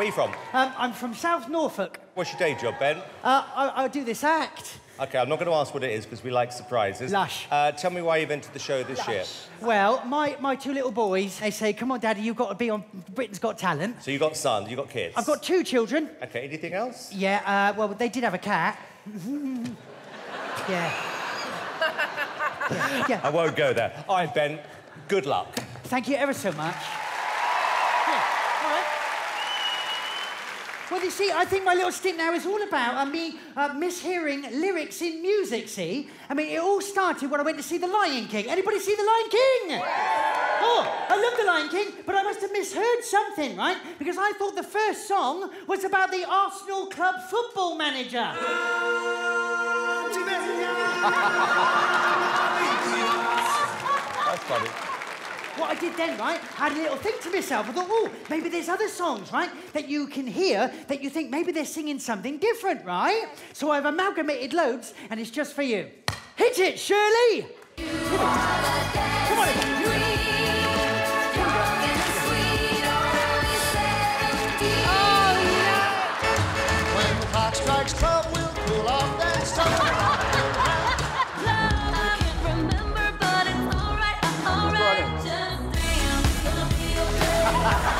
Where are you from? Um, I'm from South Norfolk. What's your day job, Ben? Uh, I, I do this act. Okay, I'm not going to ask what it is because we like surprises. Lush. Uh, tell me why you've entered the show this year. Well, my, my two little boys, they say, come on, Daddy, you've got to be on Britain's Got Talent. So you've got sons, you've got kids. I've got two children. Okay, anything else? Yeah, uh, well, they did have a cat. yeah. yeah. Yeah. I won't go there. All right, Ben. Good luck. Thank you ever so much. Yeah, all right. Well, you see, I think my little stint now is all about uh, me uh, mishearing lyrics in music, see? I mean, it all started when I went to see The Lion King. Anybody see The Lion King? Oh, I love The Lion King, but I must have misheard something, right? Because I thought the first song was about the Arsenal club football manager. That's funny. What I did then, right, I had a little think to myself. I thought, oh, maybe there's other songs, right, that you can hear that you think maybe they're singing something different, right? So I've amalgamated loads, and it's just for you. Hit it, Shirley! Come on. Ha ha ha!